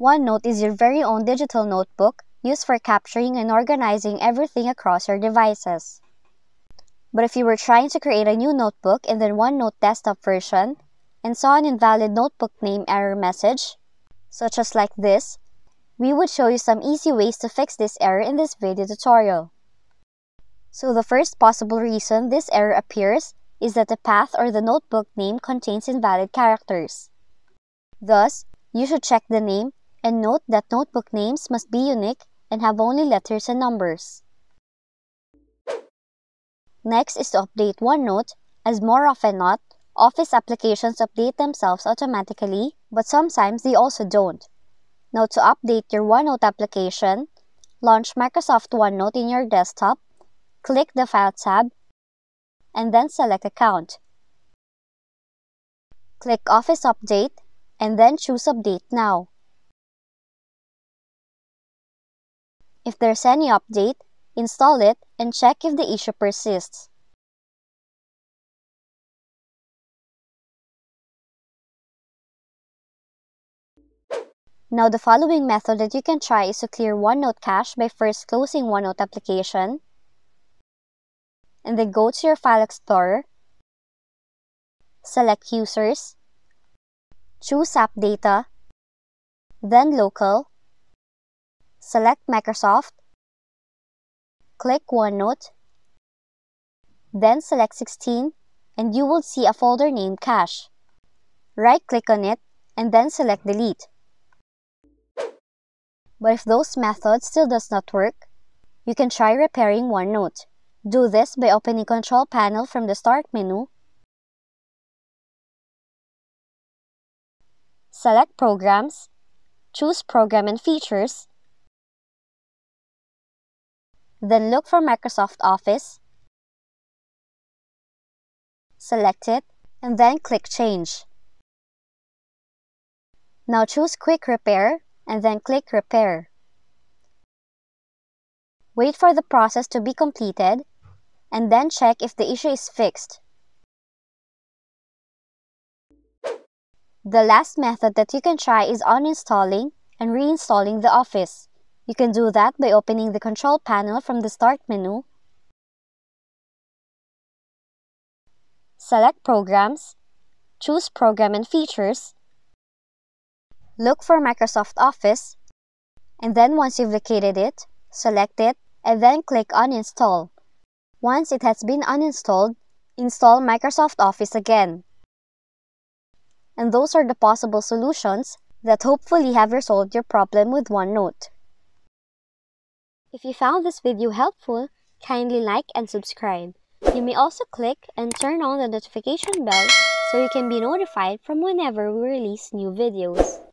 OneNote is your very own digital notebook used for capturing and organizing everything across your devices. But if you were trying to create a new notebook in the OneNote desktop version and saw an invalid notebook name error message, such as like this, we would show you some easy ways to fix this error in this video tutorial. So the first possible reason this error appears is that the path or the notebook name contains invalid characters. Thus, you should check the name and note that notebook names must be unique and have only letters and numbers. Next is to update OneNote, as more often not, Office applications update themselves automatically, but sometimes they also don't. Now to update your OneNote application, launch Microsoft OneNote in your desktop, click the File tab, and then select Account. Click Office Update, and then choose Update Now. If there's any update, install it and check if the issue persists. Now the following method that you can try is to clear OneNote cache by first closing OneNote application and then go to your File Explorer, select Users, choose App Data, then Local, select Microsoft, click OneNote, then select 16 and you will see a folder named Cache. Right-click on it and then select Delete. But if those methods still does not work, you can try repairing OneNote. Do this by opening Control Panel from the Start menu, select Programs, choose Program and Features, then look for Microsoft Office, select it, and then click Change. Now choose Quick Repair and then click Repair. Wait for the process to be completed and then check if the issue is fixed. The last method that you can try is uninstalling and reinstalling the Office. You can do that by opening the control panel from the Start menu, select Programs, choose Program and Features, look for Microsoft Office, and then once you've located it, select it, and then click Uninstall. Once it has been uninstalled, install Microsoft Office again. And those are the possible solutions that hopefully have resolved your problem with OneNote. If you found this video helpful, kindly like and subscribe. You may also click and turn on the notification bell so you can be notified from whenever we release new videos.